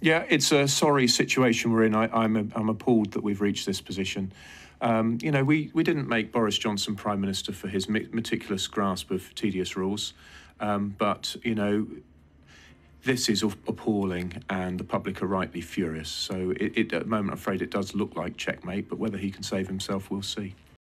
Yeah, it's a sorry situation we're in. I'm a, I'm appalled that we've reached this position. Um, you know, we, we didn't make Boris Johnson Prime Minister for his meticulous grasp of tedious rules, um, but, you know, this is appalling and the public are rightly furious. So it, it, at the moment, I'm afraid it does look like checkmate, but whether he can save himself, we'll see.